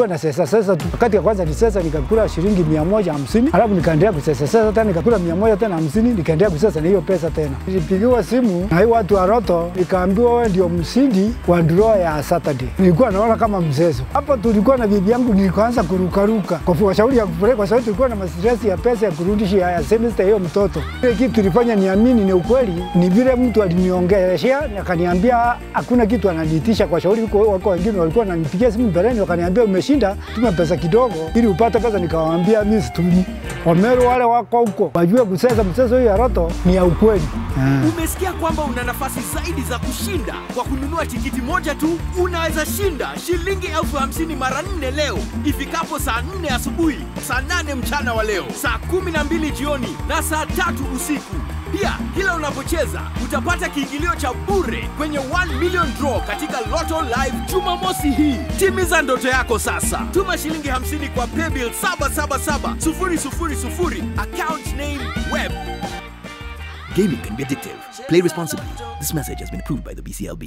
nilikuwa na sesa sesa tu. Wakati ya kwanza ni sesa nikakula shilingi mia moja hamsini alafu nikaendelea kusesa sesa tena nikakula mia moja tena hamsini nikaendelea kusesa na hiyo pesa tena. Nilipigiwa simu na hii watu wa Roto, nikaambiwa wewe ndio mshindi wa draw ya Saturday. Nilikuwa naona kama mchezo hapo. Tulikuwa na bibi yangu, nilikaanza kurukaruka kwa shauri ya kupeleka, kwa sababu tulikuwa na mastress ya pesa ya kurudisha ya semester hiyo mtoto. Ile kitu tulifanya niamini ni ukweli, ni vile mtu aliniongeleshea akaniambia hakuna kitu ananiitisha kwa shauri. Huko wako wengine walikuwa wananipigia simu mbeleni, wakaniambia umeshinda, tuma pesa kidogo ili upate pesa. Nikawaambia mimi situmi. Wameru wale wako huko wajue kucheza mchezo hiyo ya Roto ni ya ukweli. Umesikia kwamba una nafasi zaidi za kushinda kwa kununua tikiti moja tu. Unaweza shinda shilingi elfu hamsini mara nne leo ifikapo saa nne asubuhi, saa nane mchana wa leo, saa kumi na mbili jioni na saa tatu usiku. Pia kila unapocheza utapata kiingilio cha bure kwenye 1 million draw katika Lotto Live Jumamosi hii. Timiza ndoto yako sasa. Tuma shilingi 50 kwa paybill 777 000 account name web Gaming can be addictive. Play responsibly. This message has been approved by the BCLB.